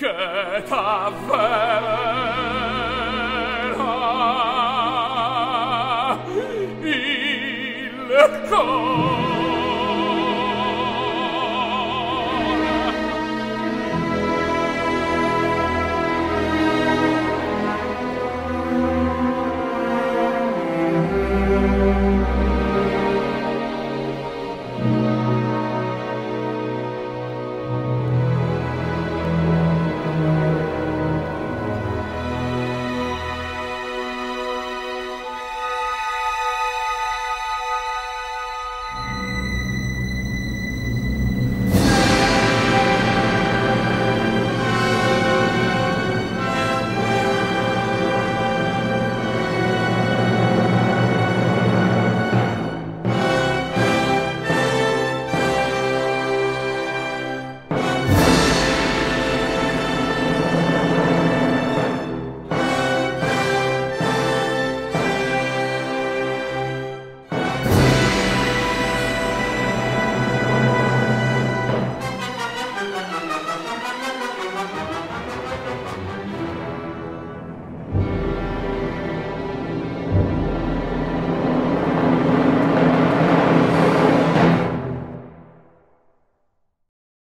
que ta verra il cor.